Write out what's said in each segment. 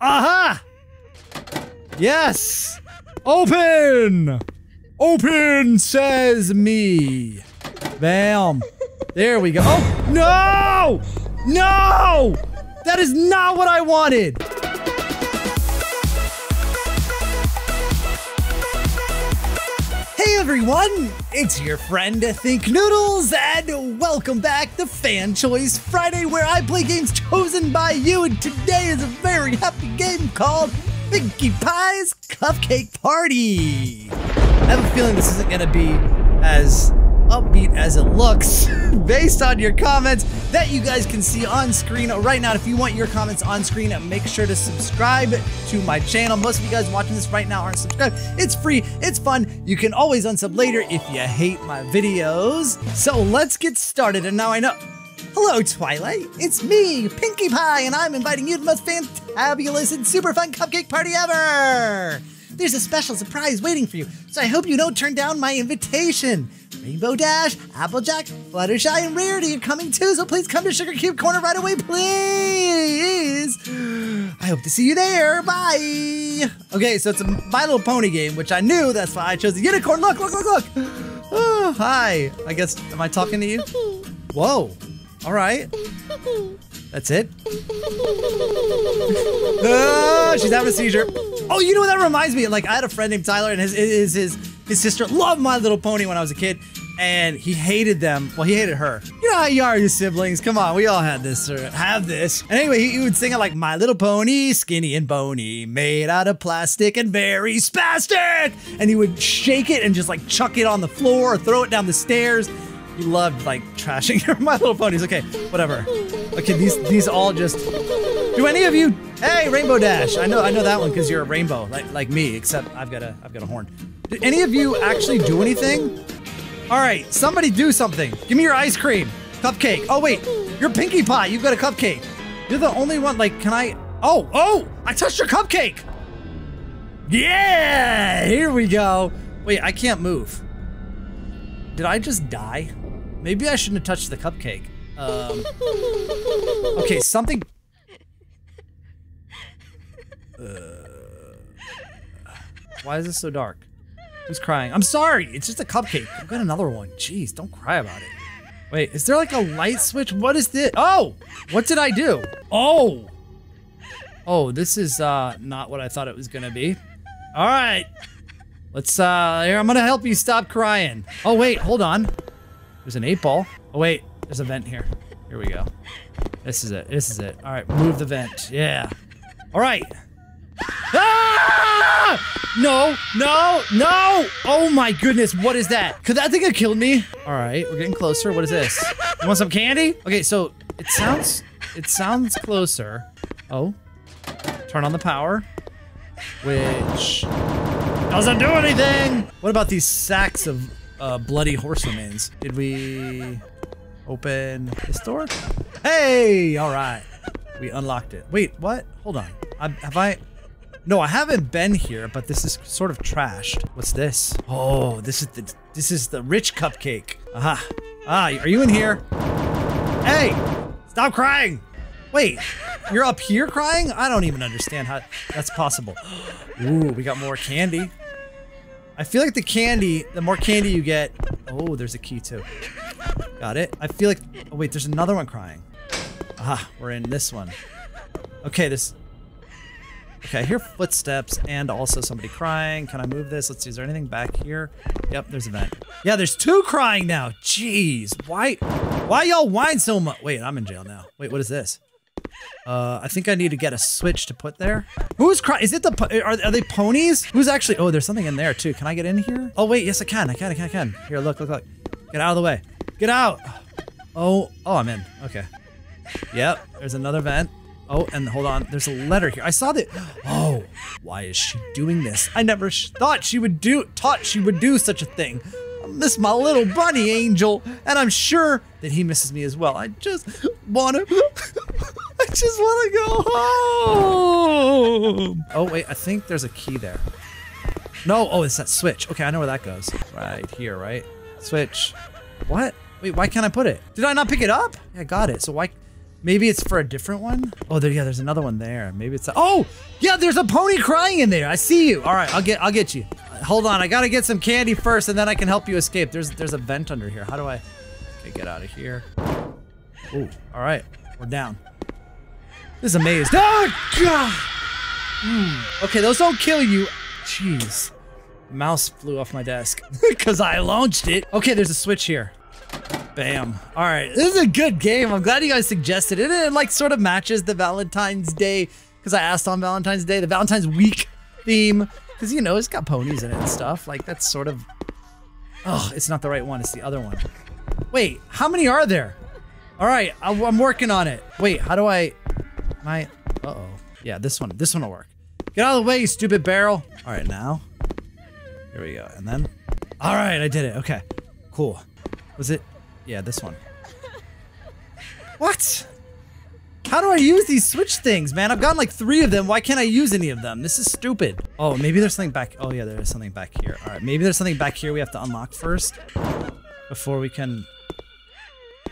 Aha! Yes! Open! Open, says me. Bam. There we go. Oh, no! No! That is not what I wanted! Hey everyone! It's your friend Thinknoodles, and welcome back to Fan Choice Friday, where I play games chosen by you. And today is a very happy game called Pinkie Pie's Cupcake Party. I have a feeling this isn't gonna be as upbeat as it looks based on your comments that you guys can see on screen right now. If you want your comments on screen, make sure to subscribe to my channel. Most of you guys watching this right now aren't subscribed. It's free, it's fun. You can always unsub later if you hate my videos. So let's get started. And now I know. Hello, Twilight. It's me, Pinkie Pie, and I'm inviting you to the most fantabulous and super fun cupcake party ever. There's a special surprise waiting for you, so I hope you don't turn down my invitation. Rainbow Dash, Applejack, Fluttershy, and Rarity are coming too, so please come to Sugarcube Corner right away, please. I hope to see you there. Bye. Okay, so it's a My Little Pony game, which I knew. That's why I chose the unicorn. Look, look, look, look. Oh, hi. I guess, am I talking to you? Whoa. All right. That's it. Ah, she's having a seizure. Oh, you know what that reminds me? Like I had a friend named Tyler, and his his his his sister loved My Little Pony when I was a kid, and he hated them. Well, he hated her. You know how you are, your siblings. Come on, we all had this or have this. And anyway, he, he would sing it like My Little Pony, skinny and bony, made out of plastic and very spastic. And he would shake it and just like chuck it on the floor or throw it down the stairs. He loved like trashing My Little Ponies. Okay, whatever. Okay, these these all just. Do any of you? Hey, Rainbow Dash. I know I know that one because you're a rainbow, like like me. Except I've got a I've got a horn. Did any of you actually do anything? All right, somebody do something. Give me your ice cream, cupcake. Oh wait, you're Pinkie Pie. You've got a cupcake. You're the only one. Like, can I? Oh oh! I touched your cupcake. Yeah! Here we go. Wait, I can't move. Did I just die? Maybe I shouldn't have touched the cupcake. Um, okay, something. Uh, why is this so dark? Who's crying? I'm sorry. It's just a cupcake. I've got another one. Jeez, don't cry about it. Wait, is there like a light switch? What is this? Oh, what did I do? Oh, oh, this is uh not what I thought it was gonna be. All right, let's uh. Here, I'm gonna help you stop crying. Oh wait, hold on. There's an eight ball. Oh wait, there's a vent here. Here we go. This is it. This is it. All right, move the vent. Yeah. All right. Ah! No, no, no! Oh my goodness, what is that? Could that thing have killed me? All right, we're getting closer. What is this? You want some candy? Okay, so it sounds, it sounds closer. Oh, turn on the power, which doesn't do anything. What about these sacks of uh, bloody horse remains? Did we open this door? Hey, all right. We unlocked it. Wait, what? Hold on. I, have I? No, I haven't been here, but this is sort of trashed. What's this? Oh, this is the this is the rich cupcake. Aha. Ah, are you in here? Hey, stop crying. Wait, you're up here crying? I don't even understand how that's possible. Ooh, we got more candy. I feel like the candy, the more candy you get. Oh, there's a key too. Got it. I feel like. Oh wait, there's another one crying. Ah, we're in this one. Okay, this Okay, I hear footsteps and also somebody crying. Can I move this? Let's see, is there anything back here? Yep, there's a vent. Yeah, there's two crying now. Jeez, why, why y'all whine so much? Wait, I'm in jail now. Wait, what is this? Uh, I think I need to get a switch to put there. Who's crying? Is it the, are, are they ponies? Who's actually, oh, there's something in there too. Can I get in here? Oh, wait, yes, I can. I can, I can, I can. Here, look, look, look. Get out of the way. Get out. Oh, oh, I'm in. Okay. Yep, there's another vent. Oh, and hold on. There's a letter here. I saw that. Oh, why is she doing this? I never thought she would do, taught she would do such a thing. I miss my little bunny angel, and I'm sure that he misses me as well. I just wanna, I just wanna go home. Oh wait, I think there's a key there. No, oh, it's that switch. Okay, I know where that goes. Right here, right? Switch. What? Wait, why can't I put it? Did I not pick it up? Yeah, I got it. So why? Maybe it's for a different one? Oh, there, yeah, there's another one there. Maybe it's, a, oh, yeah, there's a pony crying in there. I see you. All right, I'll get, I'll get you. Hold on, I gotta get some candy first and then I can help you escape. There's, there's a vent under here. How do I, okay, get out of here. Ooh, all right, we're down. This is a maze. Oh, God. Hmm. Okay, those don't kill you. Jeez. Mouse flew off my desk because I launched it. Okay, there's a switch here. Bam. All right, this is a good game. I'm glad you guys suggested it. It like sort of matches the Valentine's Day because I asked on Valentine's Day, the Valentine's Week theme because you know it's got ponies in it and stuff. Like that's sort of. Oh, it's not the right one. It's the other one. Wait, how many are there? All right, I'm working on it. Wait, how do I? My. Uh oh. Yeah, this one. This one will work. Get out of the way, you stupid barrel. All right, now. Here we go. And then. All right, I did it. Okay. Cool. Was it? Yeah, this one. What? How do I use these switch things, man? I've gotten like three of them. Why can't I use any of them? This is stupid. Oh, maybe there's something back. Oh, yeah, there is something back here. All right, maybe there's something back here we have to unlock first before we can.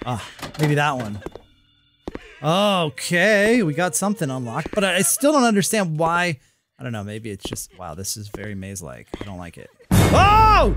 Ah, maybe that one. Okay, we got something unlocked, but I still don't understand why. I don't know, maybe it's just, wow, this is very maze-like. I don't like it. Oh!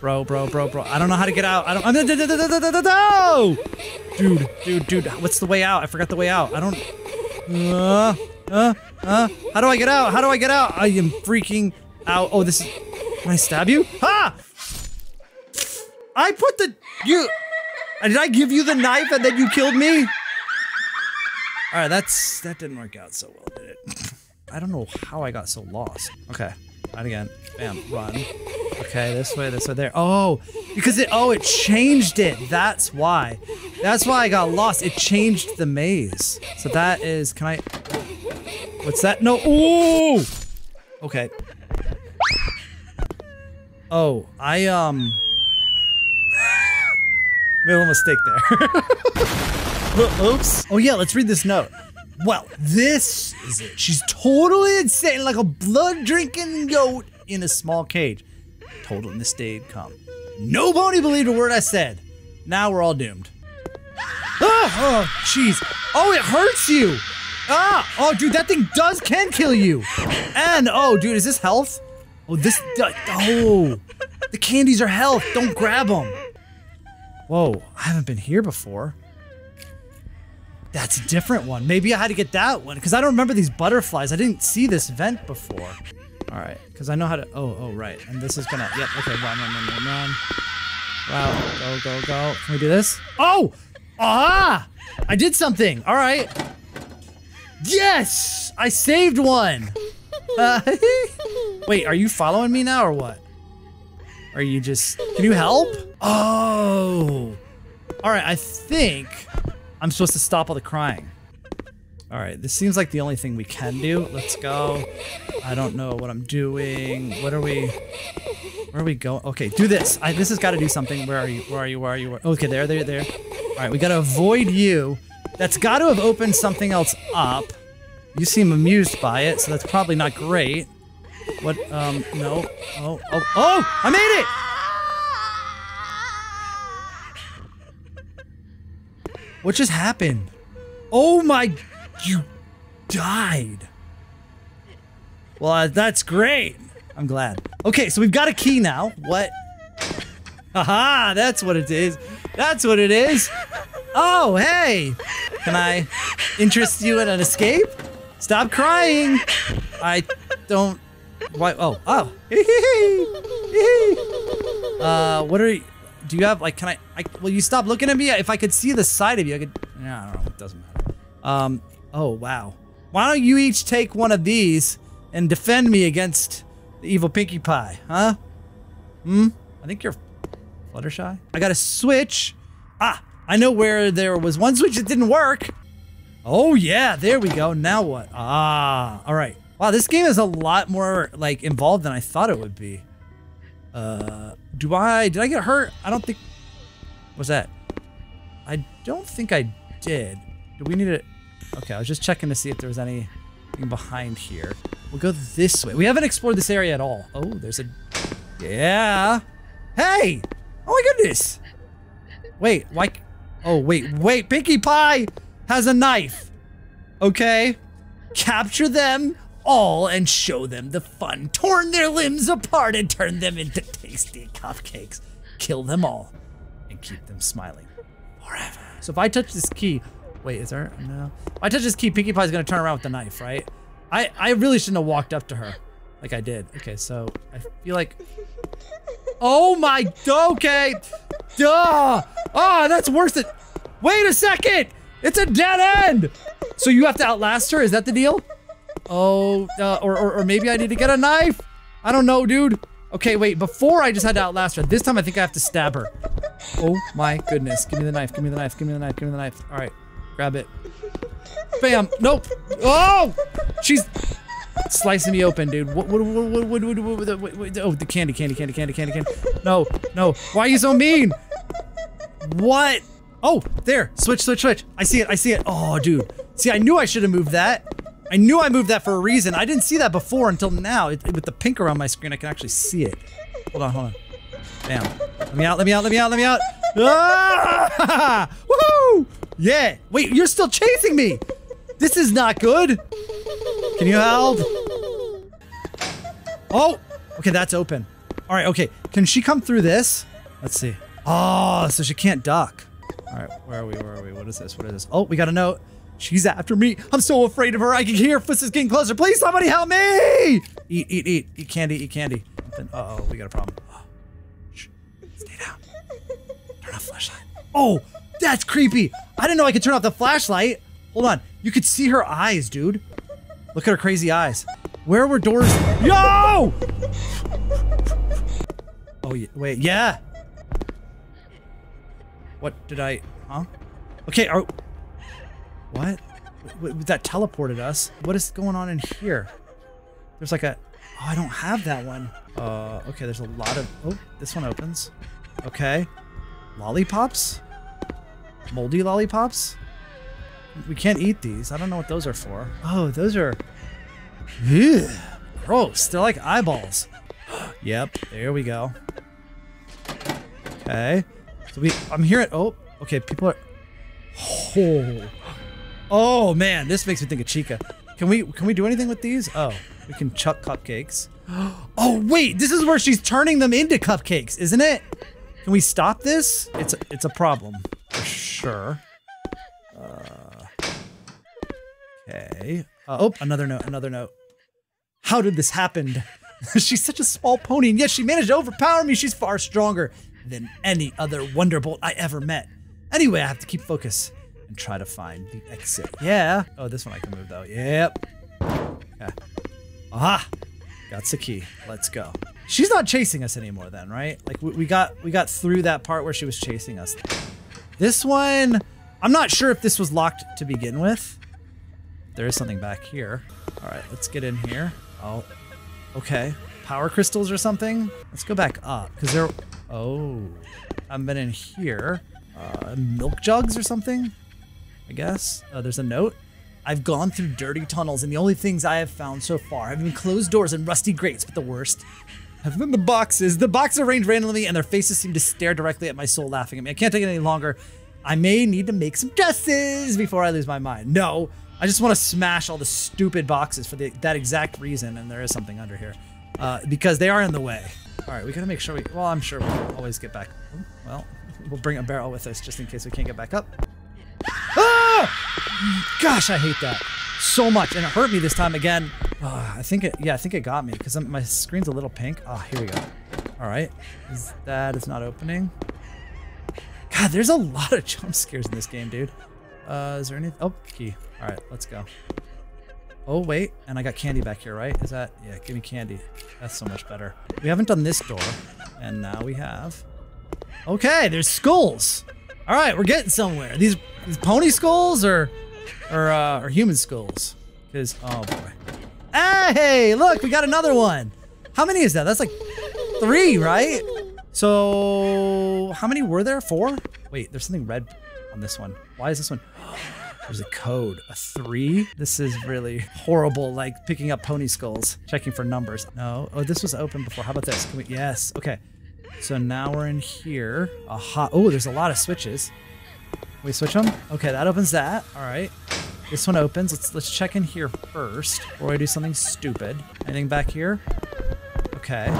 Bro, bro, bro, bro. I don't know how to get out. I don't. I'm no! Dude, dude, dude. What's the way out? I forgot the way out. I don't. Uh, uh, uh. How do I get out? How do I get out? I am freaking out. Oh, this is. Can I stab you? Ha! I put the. You. Did I give you the knife and then you killed me? All right, that's that didn't work out so well, did it? I don't know how I got so lost. Okay, right again. Bam, run. Okay, this way, this way, there. Oh, because it. Oh, it changed it. That's why. That's why I got lost. It changed the maze. So that is. Can I? What's that? No. Ooh. Okay. Oh, I um. Made a mistake there. Oops. Oh yeah, let's read this note. Well, this is it. She's totally insane, like a blood-drinking goat in a small cage. Total mistakes come. Nobody believed a word I said. Now we're all doomed. Ah, oh, jeez. Oh, it hurts you. Ah, oh, dude, that thing does can kill you. And oh, dude, is this health? Oh, this. Oh, the candies are health. Don't grab them. Whoa, I haven't been here before. That's a different one. Maybe I had to get that one because I don't remember these butterflies. I didn't see this vent before. All right, because I know how to. Oh, oh, right. And this is gonna. Yep. Okay. Run, run, run, run, run. Wow. Go, go, go. Can we do this? Oh! Ah! I did something. All right. Yes! I saved one. Uh, wait, are you following me now or what? Are you just? Can you help? Oh. All right. I think I'm supposed to stop all the crying. All right, this seems like the only thing we can do. Let's go. I don't know what I'm doing. What are we? Where are we going? Okay, do this. I, this has got to do something. Where are you? Where are you? Where are you? Where? Okay, there, there, there. All right, we got to avoid you. That's got to have opened something else up. You seem amused by it, so that's probably not great. What? Um, no. Oh, oh, oh! I made it! What just happened? Oh my, you died. Well, uh, that's great. I'm glad. Okay, so we've got a key now. What? Haha, that's what it is. That's what it is. Oh, hey. Can I interest you in an escape? Stop crying. I don't. Why? Oh, oh. uh, what are you? do you have like can I, I will you stop looking at me if I could see the side of you I could yeah I don't know it doesn't matter um oh wow why don't you each take one of these and defend me against the evil Pinkie Pie huh hmm I think you're Fluttershy I got a switch ah I know where there was one switch that didn't work Oh yeah, there we go. Now what? Ah, all right. Wow, this game is a lot more like involved than I thought it would be. Uh, do I, did I get hurt? I don't think, what's that? I don't think I did. Do we need to, okay, I was just checking to see if there was anything behind here. We'll go this way. We haven't explored this area at all. Oh, there's a, yeah. Hey, oh my goodness. Wait, why, oh wait, wait, Pinkie Pie has a knife. Okay, capture them all and show them the fun. Torn their limbs apart and turn them into tasty cupcakes. Kill them all and keep them smiling forever. So if I touch this key, wait, is there, no. I touch this key, Pinkie Pie's gonna turn around with the knife, right? I, I really shouldn't have walked up to her like I did. Okay, so I feel like, oh my, okay. Duh. Oh, that's worse than, wait a second. It's a dead end. So you have to outlast her, is that the deal? Oh, uh, or, or, or maybe I need to get a knife. I don't know, dude. Okay, wait, before I just had to outlast her. This time I think I have to stab her. Oh my goodness. Give me the knife, give me the knife, give me the knife, give me the knife. All right, grab it. Bam, nope. Oh, she's slicing me open, dude. What, what, what, what, what, what, what, what, what, oh, the candy, candy, candy, candy, candy, candy. No, no, why are you so mean? What? Oh, there, switch, switch, switch. I see it, I see it. Oh, dude. See, I knew I should have moved that. I knew I moved that for a reason. I didn't see that before until now. It, with the pink around my screen, I can actually see it. Hold on, hold on. Bam. Let me out, let me out, let me out, let me out. Ah! Woohoo! Yeah. Wait, you're still chasing me. This is not good. Can you help? Oh, okay, that's open. All right, okay. Can she come through this? Let's see. Oh, so she can't duck. All right, where are we? Where are we? What is this? What is this? Oh, we got a note. She's after me. I'm so afraid of her. I can hear is getting closer. Please, somebody help me! Eat, eat, eat. Eat candy, eat candy. Uh oh, we got a problem. Oh. Shh. Stay down. Turn off flashlight. Oh, that's creepy. I didn't know I could turn off the flashlight. Hold on. You could see her eyes, dude. Look at her crazy eyes. Where were doors? Yo! Oh, wait, yeah. What did I, huh? Okay, are, what? That teleported us. What is going on in here? There's like a... Oh, I don't have that one. Uh, okay, there's a lot of... Oh, this one opens. Okay. Lollipops? Moldy lollipops? We can't eat these. I don't know what those are for. Oh, those are... Ugh, gross. They're like eyeballs. yep, there we go. Okay. So we... I'm hearing... Oh, okay, people are... Oh... Oh man, this makes me think of Chica. Can we can we do anything with these? Oh, we can chuck cupcakes. Oh wait, this is where she's turning them into cupcakes, isn't it? Can we stop this? It's a, it's a problem sure. Uh, okay. Uh, oh, another note. Another note. How did this happen? she's such a small pony, and yet she managed to overpower me. She's far stronger than any other Wonderbolt I ever met. Anyway, I have to keep focus and try to find the exit. Yeah. Oh, this one I can move though. Yep. Yeah. Aha! Got the key. Let's go. She's not chasing us anymore then, right? Like we, we got we got through that part where she was chasing us. This one, I'm not sure if this was locked to begin with. There is something back here. All right, let's get in here. Oh, okay. Power crystals or something? Let's go back up because there. Oh, I've been in here. Uh, milk jugs or something? I guess. Uh, there's a note. I've gone through dirty tunnels, and the only things I have found so far have been closed doors and rusty grates, but the worst have been the boxes. The boxes are arranged randomly, and their faces seem to stare directly at my soul, laughing at me. I can't take it any longer. I may need to make some guesses before I lose my mind. No, I just want to smash all the stupid boxes for the, that exact reason, and there is something under here. Uh, because they are in the way. All right, we gotta make sure we, well, I'm sure we'll always get back. Well, we'll bring a barrel with us just in case we can't get back up. Ah! Gosh, I hate that so much, and it hurt me this time again. Oh, I think it, yeah, I think it got me because my screen's a little pink. Oh, here we go. All right, is that is not opening. God, there's a lot of jump scares in this game, dude. Uh, is there any? Oh, key. All right, let's go. Oh, wait, and I got candy back here, right? Is that, yeah, give me candy. That's so much better. We haven't done this door, and now we have. Okay, there's skulls. All right, we're getting somewhere. These, these pony skulls or or uh, or human skulls. Because oh boy. Hey, look, we got another one. How many is that? That's like three, right? So how many were there? Four? Wait, there's something red on this one. Why is this one? There's a code. A three? This is really horrible, like picking up pony skulls, checking for numbers. No. Oh, this was open before. How about this? We, yes. Okay. So now we're in here. Aha. Oh, there's a lot of switches. Can we switch them? Okay, that opens that. All right. This one opens. Let's let's check in here first before I do something stupid. Anything back here? Okay.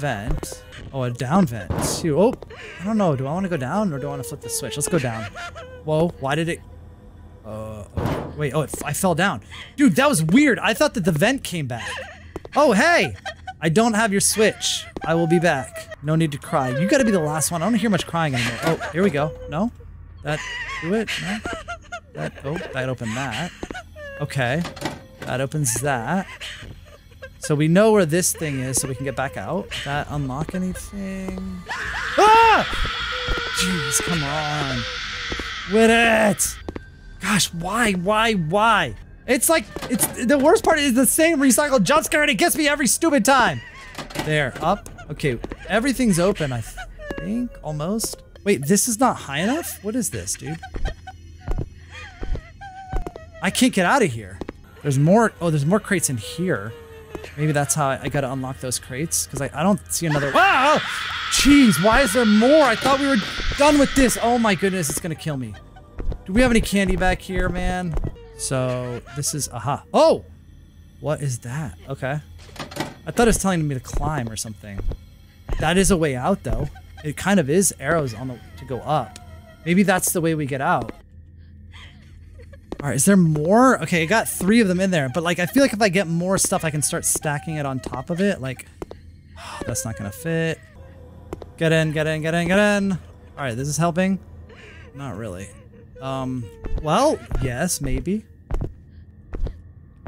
Vent. Oh, a down vent. Too. Oh, I don't know. Do I want to go down or do I want to flip the switch? Let's go down. Whoa, why did it... Uh, oh, wait, oh, it, I fell down. Dude, that was weird. I thought that the vent came back. Oh, hey! I don't have your switch. I will be back. No need to cry. You gotta be the last one. I don't hear much crying anymore. Oh, here we go. No? That do it? No? That oh, that opened that. Okay. That opens that. So we know where this thing is, so we can get back out. That unlock anything? Ah! Jeez, come on. With it! Gosh, why, why, why? It's like, it's the worst part is the same recycled jump scare and it gets me every stupid time. There, up. Okay, everything's open, I think, almost. Wait, this is not high enough? What is this, dude? I can't get out of here. There's more, oh, there's more crates in here. Maybe that's how I, I gotta unlock those crates, because I, I don't see another- Wow! Oh, jeez, why is there more? I thought we were done with this. Oh my goodness, it's gonna kill me. Do we have any candy back here, man? So, this is- aha. Oh! What is that? Okay. I thought it was telling me to climb or something. That is a way out, though. It kind of is arrows on the to go up. Maybe that's the way we get out. All right, is there more? Okay, I got three of them in there, but like I feel like if I get more stuff, I can start stacking it on top of it. Like, that's not gonna fit. Get in, get in, get in, get in. All right, this is helping. Not really. Um, well, yes, maybe.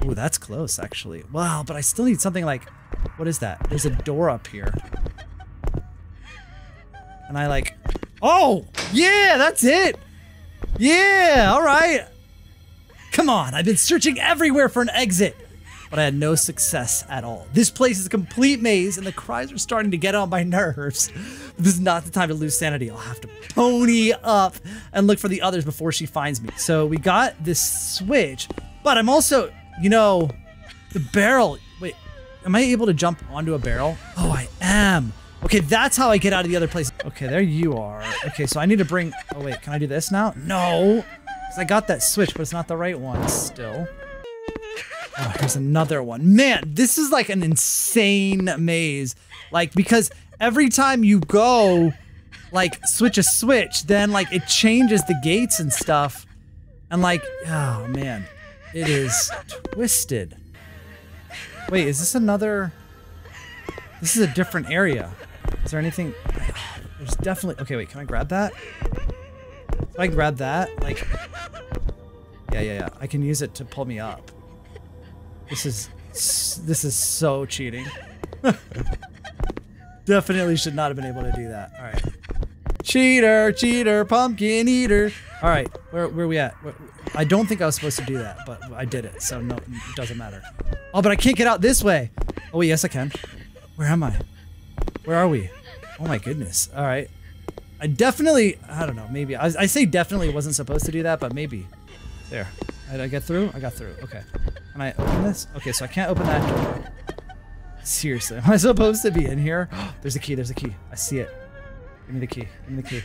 Ooh, that's close, actually. Wow, but I still need something like, what is that? There's a door up here. And I like, oh, yeah, that's it. Yeah, all right. Come on, I've been searching everywhere for an exit, but I had no success at all. This place is a complete maze, and the cries are starting to get on my nerves. This is not the time to lose sanity. I'll have to pony up and look for the others before she finds me. So we got this switch, but I'm also, you know, the barrel. Wait, am I able to jump onto a barrel? Oh, I am. Okay, that's how I get out of the other place. Okay, there you are. Okay, so I need to bring... Oh, wait, can I do this now? No! Because I got that switch, but it's not the right one still. Oh, here's another one. Man, this is like an insane maze. Like, because every time you go, like, switch a switch, then, like, it changes the gates and stuff. And, like, oh, man. It is twisted. Wait, is this another... This is a different area. Is there anything... There's definitely... Okay, wait, can I grab that? I grab that, like... Yeah, yeah, yeah. I can use it to pull me up. This is... This is so cheating. Definitely should not have been able to do that. Alright. Cheater, cheater, pumpkin eater. Alright, where, where are we at? I don't think I was supposed to do that, but I did it, so no, it doesn't matter. Oh, but I can't get out this way. Oh, wait, yes I can. Where am I? Where are we? Oh my goodness. All right. I definitely, I don't know, maybe. I, I say definitely wasn't supposed to do that, but maybe. There. Did I get through? I got through. Okay. Can I open this? Okay, so I can't open that door. Seriously, am I supposed to be in here? there's a key, there's a key. I see it. Give me the key. Give me the key.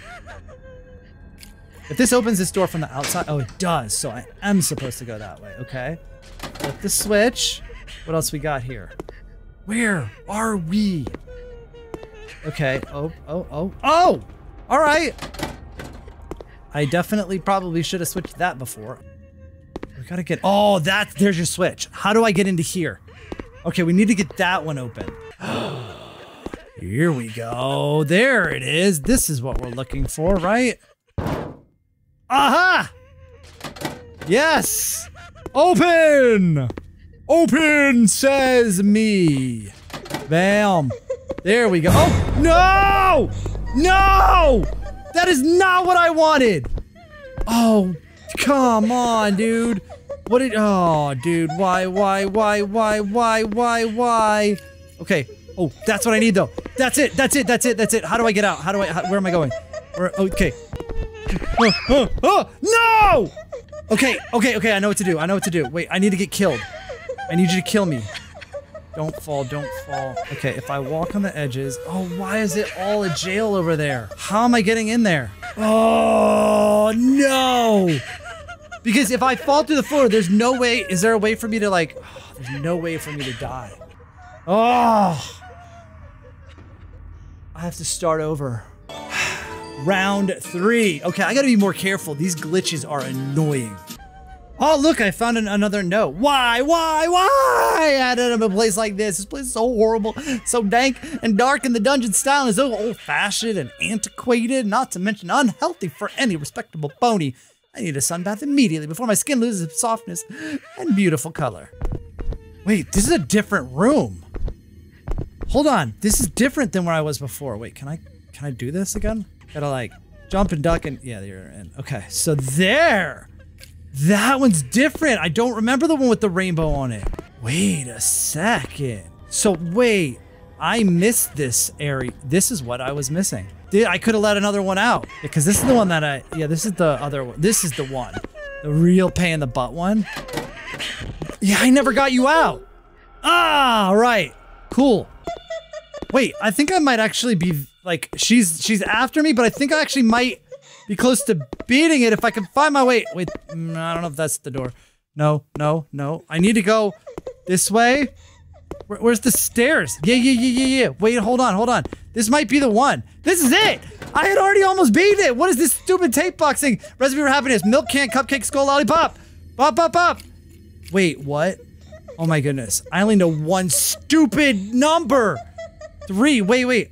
If this opens this door from the outside, oh, it does. So I am supposed to go that way. Okay. Flip the switch. What else we got here? Where are we? Okay. Oh, oh, oh, oh! All right. I definitely probably should have switched that before. We gotta get. Oh, that. There's your switch. How do I get into here? Okay, we need to get that one open. Here we go. There it is. This is what we're looking for, right? Aha! Yes! Open! Open, says me. Bam. There we go. Oh, no! No! That is not what I wanted! Oh, Come on, dude. What did? Oh, dude. Why? Why? Why? Why? Why? Why? Why? Okay. Oh, that's what I need though. That's it. That's it. That's it. That's it. How do I get out? How do I? How, where am I going? Where? Okay. Oh, oh, oh, no! Okay. Okay. Okay. I know what to do. I know what to do. Wait. I need to get killed. I need you to kill me. Don't fall, don't fall. Okay, if I walk on the edges. Oh, why is it all a jail over there? How am I getting in there? Oh, no! Because if I fall through the floor, there's no way. Is there a way for me to, like. Oh, there's no way for me to die. Oh! I have to start over. Round three. Okay, I gotta be more careful. These glitches are annoying. Oh, look, I found an, another note. Why, why, why? I ended up in a place like this. This place is so horrible, so dank and dark, and the dungeon style is so old-fashioned and antiquated, not to mention unhealthy for any respectable pony. I need a sunbath immediately before my skin loses its softness and beautiful color. Wait, this is a different room. Hold on, this is different than where I was before. Wait, can I can I do this again? Gotta like jump and duck and yeah, you're in. Okay, so there. That one's different. I don't remember the one with the rainbow on it. Wait a second. So wait, I missed this area. This is what I was missing. I could have let another one out because this is the one that I, yeah, this is the other one. This is the one, the real pain in the butt one. Yeah, I never got you out. Ah, right. Cool. Wait, I think I might actually be like, she's, she's after me, but I think I actually might be close to beating it if I can find my way. Wait, mm, I don't know if that's the door. No, no, no. I need to go this way. Where, where's the stairs? Yeah, yeah, yeah, yeah, yeah. Wait, hold on, hold on. This might be the one. This is it. I had already almost beat it. What is this stupid tape boxing? Recipe for happiness. Milk can, cupcake, skull, lollipop. Pop, pop, pop. Wait, what? Oh my goodness. I only know one stupid number. Three. Wait, wait.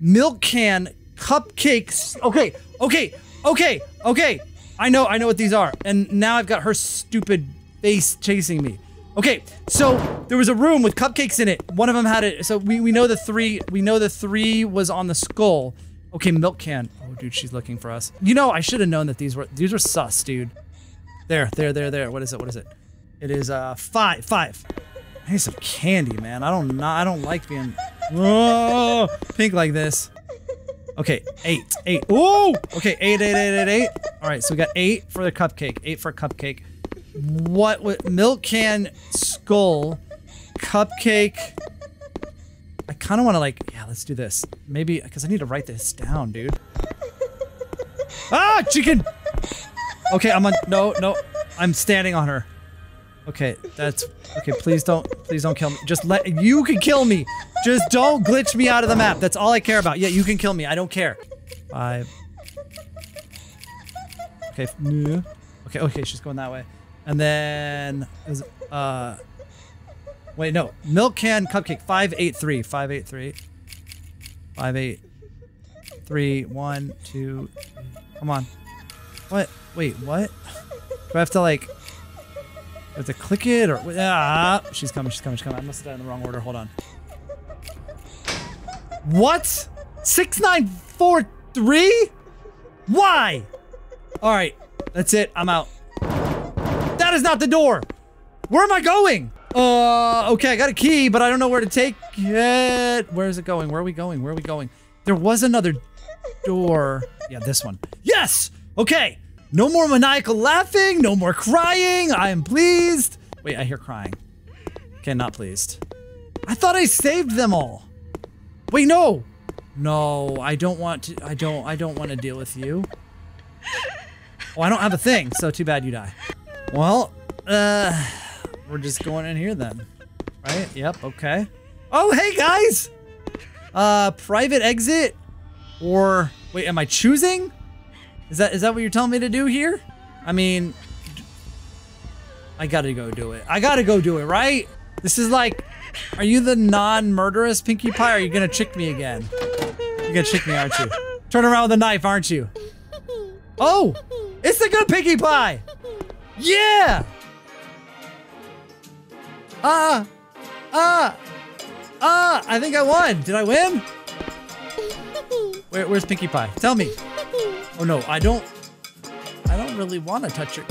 Milk can, cupcakes. Okay, okay. Okay, okay. I know, I know what these are. And now I've got her stupid face chasing me. Okay, so there was a room with cupcakes in it. One of them had it. So we, we know the three, we know the three was on the skull. Okay, milk can. Oh, dude, she's looking for us. You know, I should have known that these were, these were sus, dude. There, there, there, there. What is it? What is it? It is, uh, five, five. I need some candy, man. I don't, not, I don't like being, oh, pink like this. Okay, eight, eight. Ooh! Okay, eight, eight, eight, eight, eight. All right, so we got eight for the cupcake. Eight for cupcake. What? What? Milk can, skull, cupcake. I kind of want to like, yeah, let's do this. Maybe because I need to write this down, dude. Ah, chicken. Okay, I'm on. No, no, I'm standing on her. Okay, that's okay. Please don't, please don't kill me. Just let you can kill me. Just don't glitch me out of the map. That's all I care about. Yeah, you can kill me. I don't care. Five. Okay. Okay. Okay. She's going that way. And then uh. Wait, no. Milk can cupcake. Five eight three. Five eight three. Five eight three. One two. Come on. What? Wait. What? Do I have to like? I have to click it or ah? She's coming. She's coming. She's coming. I must have done in the wrong order. Hold on. What? 6943? Why? All right, that's it. I'm out. That is not the door. Where am I going? Uh, okay, I got a key, but I don't know where to take it. Where is it going? Where are we going? Where are we going? There was another door. Yeah, this one. Yes! Okay. No more maniacal laughing. No more crying. I am pleased. Wait, I hear crying. Okay, not pleased. I thought I saved them all. Wait, no! No, I don't want to- I don't- I don't want to deal with you. Oh, I don't have a thing, so too bad you die. Well, uh, we're just going in here then. Right? Yep, okay. Oh, hey guys! Uh, private exit? Or, wait, am I choosing? Is that- is that what you're telling me to do here? I mean, I gotta go do it. I gotta go do it, right? This is like are you the non-murderous Pinkie Pie? Or are you gonna trick me again? You're gonna trick me, aren't you? Turn around with a knife, aren't you? Oh! It's the good Pinkie Pie! Yeah! Ah! Uh, ah! Uh, ah! Uh, I think I won! Did I win? Where, where's Pinkie Pie? Tell me! Oh no, I don't... I don't really want to touch her.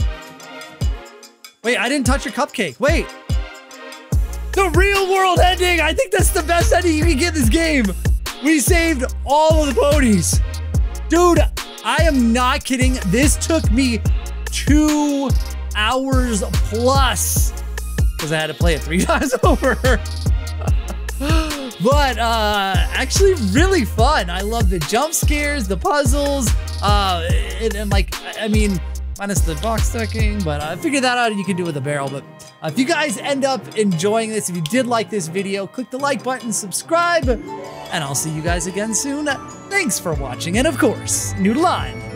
Wait, I didn't touch your cupcake. Wait. The real world ending. I think that's the best ending you can get in this game. We saved all of the ponies. Dude, I am not kidding. This took me two hours plus because I had to play it three times over. but uh, actually really fun. I love the jump scares, the puzzles, uh, and, and like, I mean, minus the box stacking, but I figured that out you can do it with a barrel. But uh, if you guys end up enjoying this, if you did like this video, click the like button, subscribe, and I'll see you guys again soon. Thanks for watching, and of course, Noodle on.